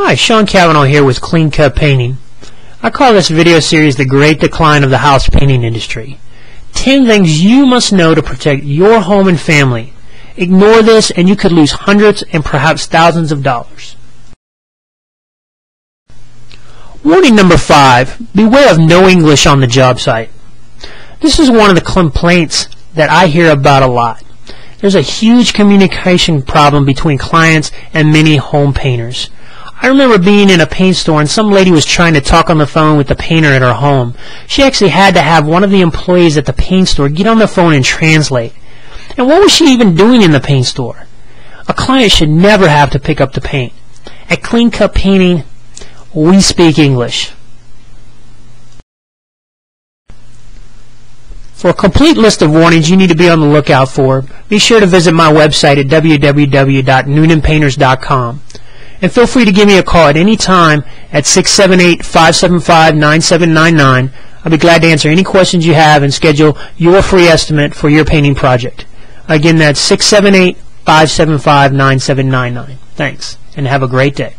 Hi, Sean Cavanaugh here with Clean Cut Painting. I call this video series The Great Decline of the House Painting Industry. 10 things you must know to protect your home and family. Ignore this and you could lose hundreds and perhaps thousands of dollars. Warning number 5. Beware of no English on the job site. This is one of the complaints that I hear about a lot. There's a huge communication problem between clients and many home painters. I remember being in a paint store and some lady was trying to talk on the phone with the painter at her home. She actually had to have one of the employees at the paint store get on the phone and translate. And what was she even doing in the paint store? A client should never have to pick up the paint. At Clean Cut Painting, we speak English. For a complete list of warnings you need to be on the lookout for, be sure to visit my website at www.newnanpainters.com. And feel free to give me a call at any time at 678-575-9799. I'll be glad to answer any questions you have and schedule your free estimate for your painting project. Again, that's 678-575-9799. Thanks, and have a great day.